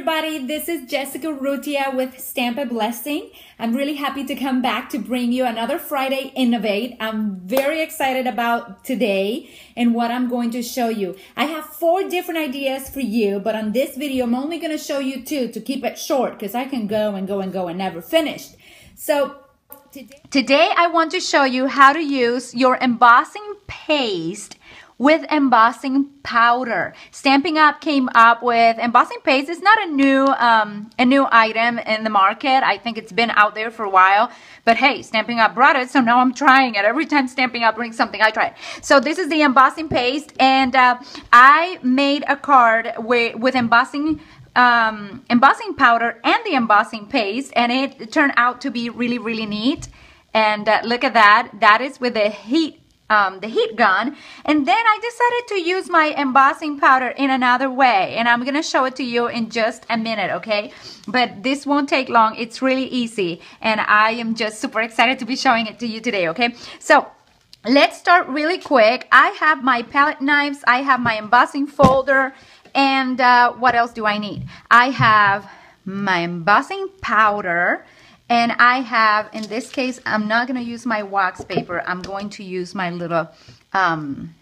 everybody. This is Jessica Rutia with Stamp a Blessing. I'm really happy to come back to bring you another Friday Innovate. I'm very excited about today and what I'm going to show you. I have four different ideas for you, but on this video, I'm only going to show you two to keep it short because I can go and go and go and never finish. So today I want to show you how to use your embossing paste with embossing powder. Stampin' Up came up with embossing paste. It's not a new um, a new item in the market. I think it's been out there for a while. But hey, Stampin' Up brought it, so now I'm trying it. Every time Stampin' Up brings something, I try it. So this is the embossing paste, and uh, I made a card with, with embossing um, embossing powder and the embossing paste, and it turned out to be really, really neat. And uh, look at that. That is with the heat um, the heat gun. And then I decided to use my embossing powder in another way. And I'm to show it to you in just a minute, okay? But this won't take long. It's really easy. And I am just super excited to be showing it to you today, okay? So let's start really quick. I have my palette knives. I have my embossing folder. And uh, what else do I need? I have my embossing powder. And I have, in this case, I'm not going to use my wax paper. I'm going to use my little, um,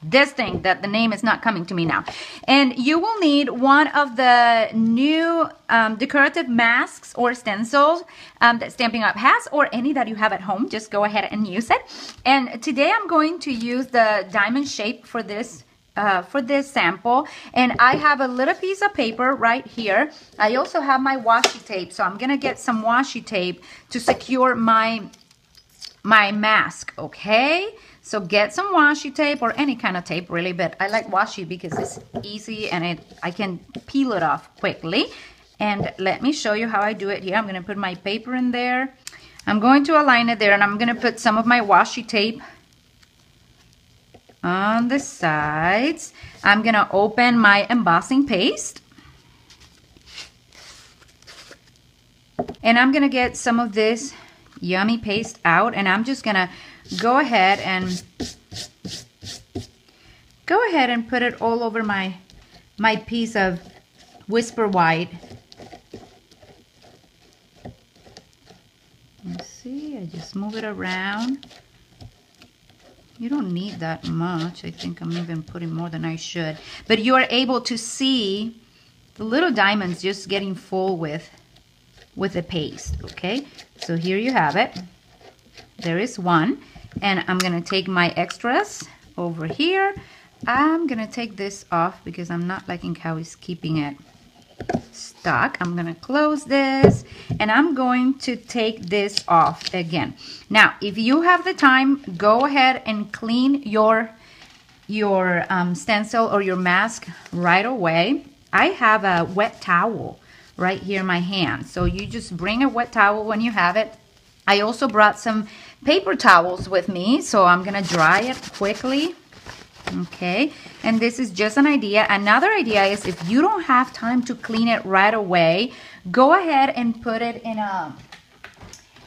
this thing that the name is not coming to me now. And you will need one of the new um, decorative masks or stencils um, that Stampin' Up! has or any that you have at home. Just go ahead and use it. And today I'm going to use the diamond shape for this uh, for this sample. And I have a little piece of paper right here. I also have my washi tape. So I'm gonna get some washi tape to secure my my mask okay? So get some washi tape or any kind of tape really but I like washi because it's easy and it I can peel it off quickly. And let me show you how I do it here. I'm gonna put my paper in there. I'm going to align it there and I'm gonna put some of my washi tape on the sides. I'm going to open my embossing paste. And I'm going to get some of this yummy paste out and I'm just going to go ahead and go ahead and put it all over my my piece of whisper white. Let's see, I just move it around. You don't need that much. I think I'm even putting more than I should. But you are able to see the little diamonds just getting full with, with the paste, okay? So here you have it. There is one. And I'm going to take my extras over here. I'm going to take this off because I'm not liking how he's keeping it stuck. I'm going to close this and I'm going to take this off again. Now, if you have the time, go ahead and clean your, your um, stencil or your mask right away. I have a wet towel right here in my hand. So you just bring a wet towel when you have it. I also brought some paper towels with me, so I'm going to dry it quickly okay? And this is just an idea. Another idea is if you don't have time to clean it right away go ahead and put it in a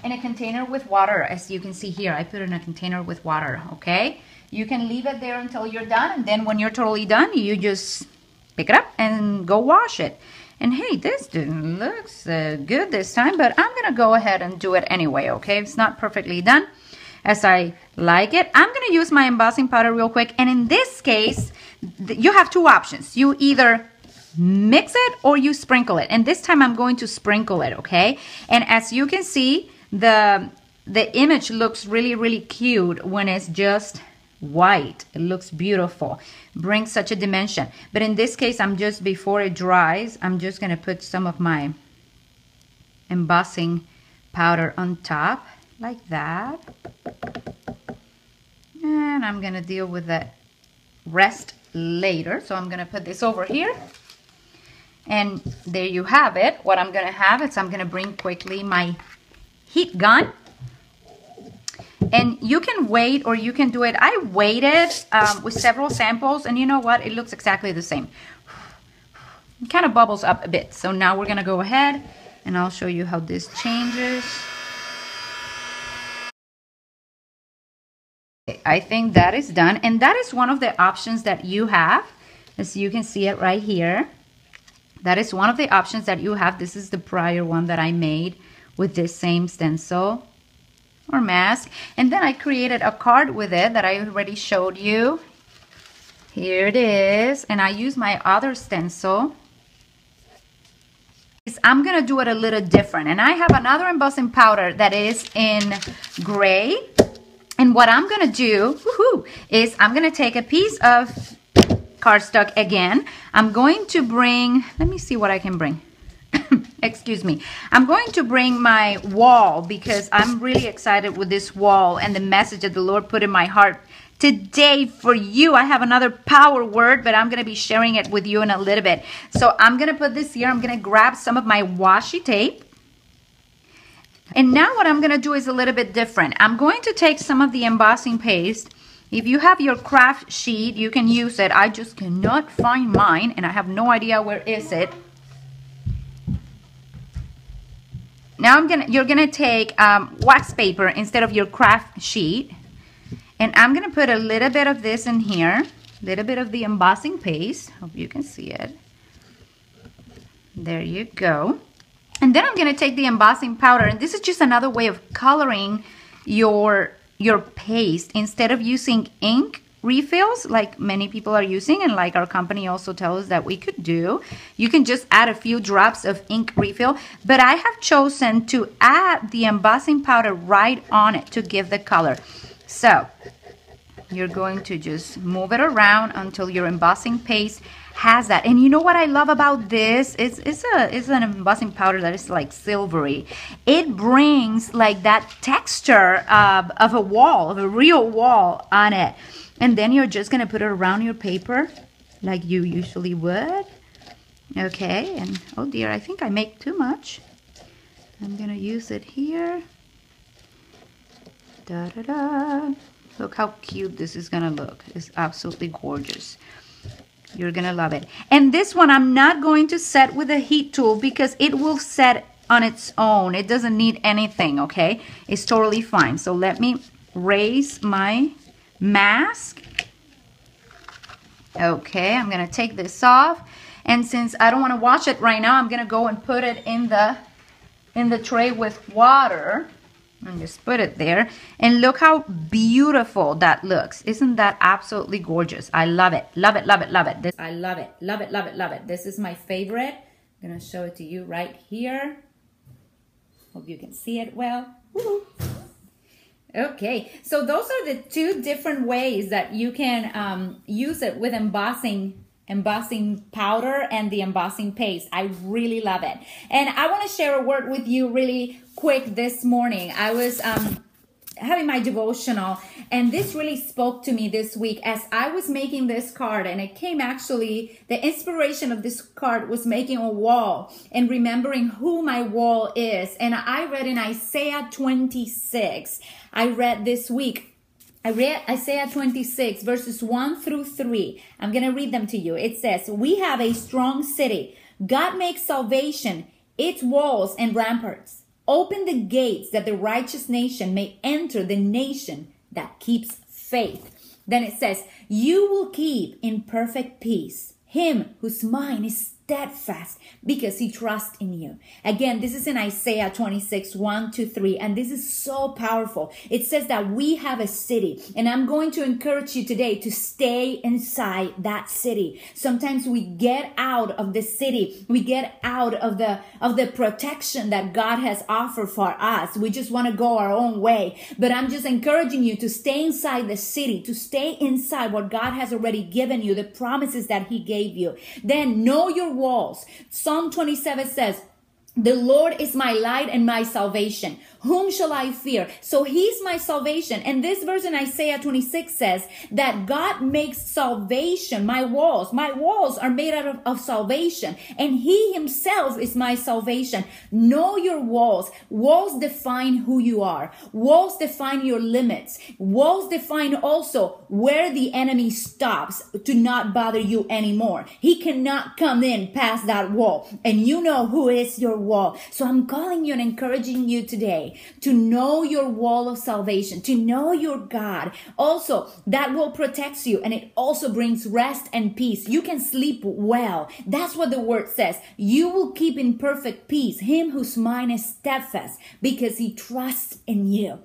in a container with water. As you can see here I put it in a container with water okay? You can leave it there until you're done and then when you're totally done you just pick it up and go wash it. And hey this didn't looks uh, good this time but I'm gonna go ahead and do it anyway okay? It's not perfectly done as I like it. I'm going to use my embossing powder real quick. And in this case, you have two options. You either mix it or you sprinkle it. And this time I'm going to sprinkle it, okay? And as you can see, the, the image looks really, really cute when it's just white. It looks beautiful. Brings such a dimension. But in this case, I'm just, before it dries, I'm just going to put some of my embossing powder on top like that. And I'm to deal with the rest later. So I'm to put this over here. And there you have it. What I'm to have is I'm to bring quickly my heat gun. And you can wait or you can do it. I waited um, with several samples and you know what? It looks exactly the same. It kind of bubbles up a bit. So now we're to go ahead and I'll show you how this changes. I think that is done. And that is one of the options that you have. As you can see it right here. That is one of the options that you have. This is the prior one that I made with this same stencil or mask. And then I created a card with it that I already showed you. Here it is. And I use my other stencil. I'm going to do it a little different. And I have another embossing powder that is in gray. And what I'm going to do is I'm going to take a piece of cardstock again. I'm going to bring, let me see what I can bring. excuse me. I'm going to bring my wall because i'm really excited with this wall and the message that the lord put in my heart today for you. I have another power word but i'm going to be sharing it with you in a little bit. So i'm going to put this here. I'm going to grab some of my washi tape and now what i'm going to do is a little bit different i'm going to take some of the embossing paste if you have your craft sheet you can use it i just cannot find mine and i have no idea where is it Now I'm gonna, you're gonna take um, wax paper instead of your craft sheet. And I'm gonna put a little bit of this in here, a little bit of the embossing paste. Hope you can see it. There you go. And then I'm gonna take the embossing powder, and this is just another way of coloring your, your paste. Instead of using ink, refills like many people are using and like our company also tells us that we could do. You can just add a few drops of ink refill, but I have chosen to add the embossing powder right on it to give the color. So you're going to just move it around until your embossing paste has that. And you know what I love about this? It's, it's, a, it's an embossing powder that is like silvery. It brings like that texture of, of a wall, of a real wall on it. And then you're just going to put it around your paper like you usually would. Okay, and oh dear, I think I make too much. I'm going to use it here. Da da da. Look how cute this is going to look. It's absolutely gorgeous. You're going to love it. And this one I'm not going to set with a heat tool because it will set on its own. It doesn't need anything, okay? It's totally fine. So let me raise my mask. Okay, I'm going to take this off. And since I don't want to wash it right now, I'm going to go and put it in the in the tray with water. And just put it there. And look how beautiful that looks. Isn't that absolutely gorgeous? I love it. Love it, love it, love it. This I love it. Love it, love it, love it. This is my favorite. I'm to show it to you right here. Hope you can see it well. Okay, so those are the two different ways that you can um, use it with embossing embossing powder and the embossing paste. I really love it. And I want to share a word with you really quick this morning. I was um, having my devotional and this really spoke to me this week as I was making this card and it came actually the inspiration of this card was making a wall and remembering who my wall is and I read in Isaiah 26 I read this week Isaiah 26 verses 1 through 3 I'm going to read them to you. It says we have a strong city. God makes salvation its walls and ramparts. Open the gates that the righteous nation may enter the nation that keeps faith. Then it says, You will keep in perfect peace. Him whose mind is steadfast because he trusts in you. Again, this is in Isaiah 26, 1 to 3, and this is so powerful. It says that we have a city, and I'm going to encourage you today to stay inside that city. Sometimes we get out of the city, we get out of the of the protection that God has offered for us. We just want to go our own way. But I'm just encouraging you to stay inside the city, to stay inside what God has already given you, the promises that He gave you. Then know your walls. Psalm 27 says, the Lord is my light and my salvation. Whom shall I fear? So he's my salvation. And this verse in Isaiah 26 says that God makes salvation, my walls. My walls are made out of, of salvation. And he himself is my salvation. Know your walls. Walls define who you are. Walls define your limits. Walls define also where the enemy stops to not bother you anymore. He cannot come in past that wall. And you know who is your wall. So I'm calling you and encouraging you today to know your wall of salvation, to know your God. Also, that wall protects you and it also brings rest and peace. You can sleep well. That's what the word says. You will keep in perfect peace him whose mind is steadfast because he trusts in you.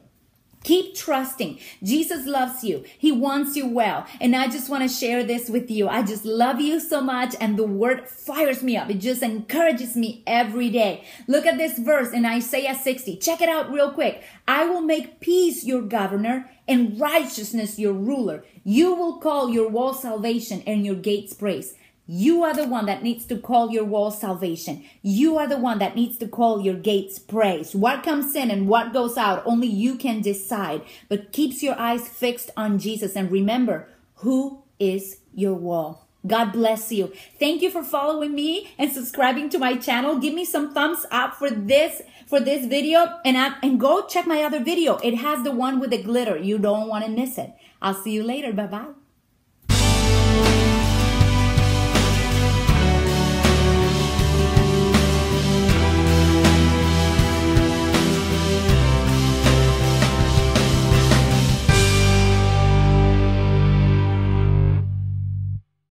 Keep trusting. Jesus loves you. He wants you well. And I just want to share this with you. I just love you so much. And the word fires me up. It just encourages me every day. Look at this verse in Isaiah 60. Check it out real quick. I will make peace your governor and righteousness your ruler. You will call your wall salvation and your gates praise. You are the one that needs to call your wall salvation. You are the one that needs to call your gates praise. What comes in and what goes out, only you can decide. But keeps your eyes fixed on Jesus and remember who is your wall. God bless you. Thank you for following me and subscribing to my channel. Give me some thumbs up for this for this video and I, and go check my other video. It has the one with the glitter. You don't want to miss it. I'll see you later. Bye-bye.